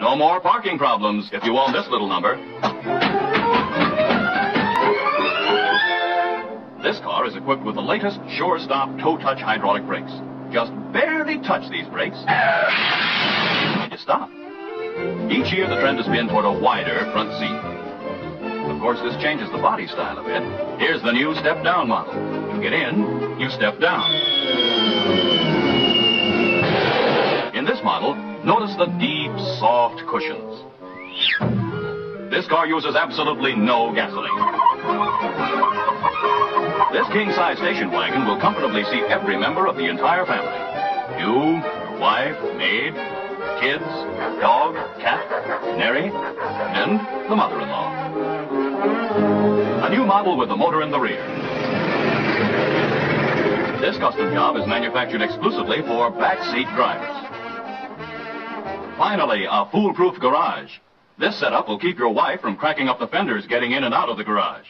No more parking problems if you own this little number. This car is equipped with the latest Sure Stop Toe Touch hydraulic brakes. Just barely touch these brakes, and you stop. Each year, the trend has been toward a wider front seat. Of course, this changes the body style a bit. Here's the new step-down model. To get in, you step down. The deep, soft cushions. This car uses absolutely no gasoline. This king-size station wagon will comfortably seat every member of the entire family. You, wife, maid, kids, dog, cat, canary, and the mother-in-law. A new model with the motor in the rear. This custom job is manufactured exclusively for backseat drivers. Finally, a foolproof garage. This setup will keep your wife from cracking up the fenders getting in and out of the garage.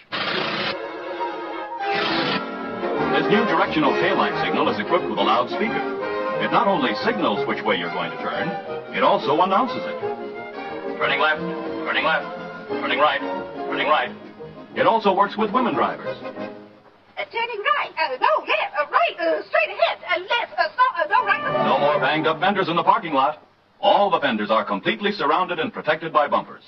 This new directional taillight signal is equipped with a loudspeaker. It not only signals which way you're going to turn, it also announces it. Turning left, turning left, turning right, turning right. It also works with women drivers. Uh, turning right, uh, no, left, uh, right, uh, straight ahead, uh, left, uh, stop, no, right, No more banged up fenders in the parking lot. All the fenders are completely surrounded and protected by bumpers.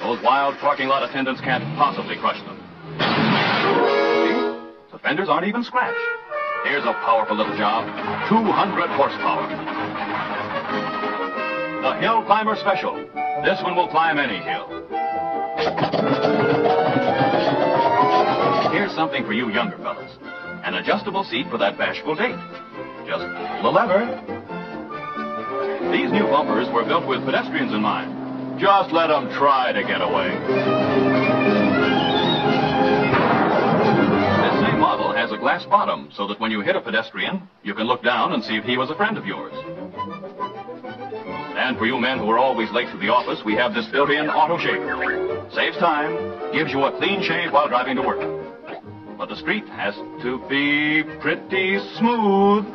Those wild parking lot attendants can't possibly crush them. See? The fenders aren't even scratched. Here's a powerful little job. 200 horsepower. The Hill Climber Special. This one will climb any hill. Here's something for you younger fellas. An adjustable seat for that bashful date. Just pull the lever. These new bumpers were built with pedestrians in mind. Just let them try to get away. This same model has a glass bottom so that when you hit a pedestrian, you can look down and see if he was a friend of yours. And for you men who are always late to the office, we have this built-in auto shaver. Saves time, gives you a clean shave while driving to work. But the street has to be pretty smooth.